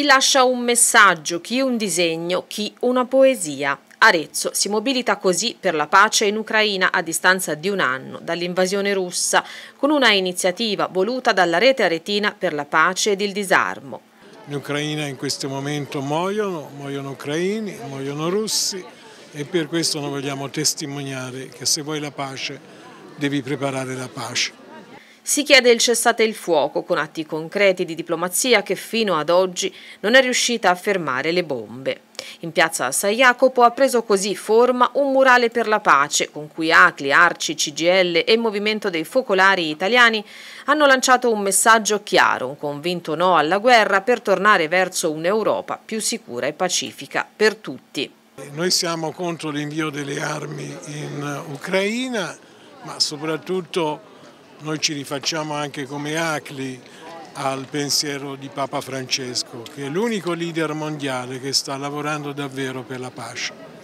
Chi lascia un messaggio, chi un disegno, chi una poesia. Arezzo si mobilita così per la pace in Ucraina a distanza di un anno dall'invasione russa, con una iniziativa voluta dalla rete aretina per la pace ed il disarmo. In Ucraina in questo momento muoiono, muoiono ucraini, muoiono russi e per questo noi vogliamo testimoniare che se vuoi la pace devi preparare la pace. Si chiede il cessate il fuoco con atti concreti di diplomazia che fino ad oggi non è riuscita a fermare le bombe. In piazza San Jacopo ha preso così forma un murale per la pace con cui Acli, Arci, CGL e il Movimento dei Focolari Italiani hanno lanciato un messaggio chiaro, un convinto no alla guerra per tornare verso un'Europa più sicura e pacifica per tutti. Noi siamo contro l'invio delle armi in Ucraina, ma soprattutto noi ci rifacciamo anche come ACLI al pensiero di Papa Francesco, che è l'unico leader mondiale che sta lavorando davvero per la pace.